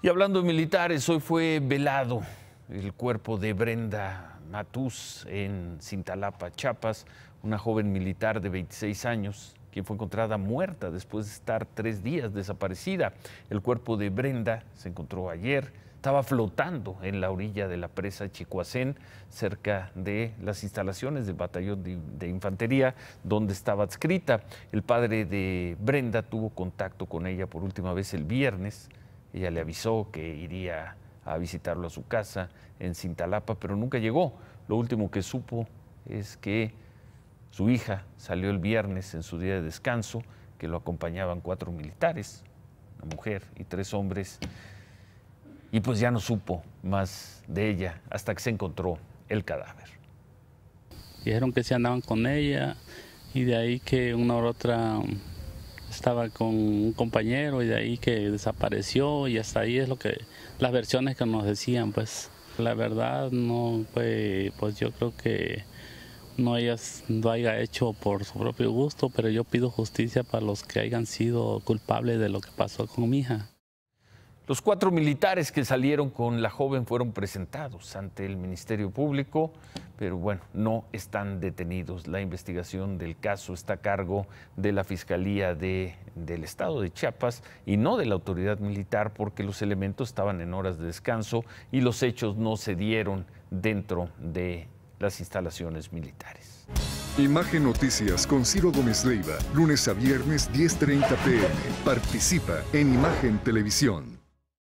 Y hablando de militares, hoy fue velado el cuerpo de Brenda Matús en Cintalapa, Chiapas, una joven militar de 26 años, quien fue encontrada muerta después de estar tres días desaparecida. El cuerpo de Brenda se encontró ayer, estaba flotando en la orilla de la presa Chicoacén, cerca de las instalaciones del batallón de, de, infantería donde estaba adscrita. El padre de Brenda tuvo contacto con ella por última vez el viernes ella le avisó que iría a visitarlo a su casa en Cintalapa, pero nunca llegó. Lo último que supo es que su hija salió el viernes en su día de descanso, que lo acompañaban cuatro militares, una mujer y tres hombres, y pues ya no supo más de ella hasta que se encontró el cadáver. Dijeron que se andaban con ella y de ahí que una u otra estaba con un compañero y de ahí que desapareció y hasta ahí es lo que las versiones que nos decían pues. La verdad no fue pues yo creo que no haya, no haya hecho por su propio gusto pero yo pido justicia para los que hayan sido culpables de lo que pasó con mi hija los cuatro militares que salieron con la joven fueron presentados ante el Ministerio Público, pero bueno, no están detenidos. La investigación del caso está a cargo de la Fiscalía de, del Estado de Chiapas y no de la autoridad militar porque los elementos estaban en horas de descanso y los hechos no se dieron dentro de las instalaciones militares. Imagen Noticias con Ciro Gómez Leiva, lunes a viernes 10.30 pm. Participa en Imagen Televisión.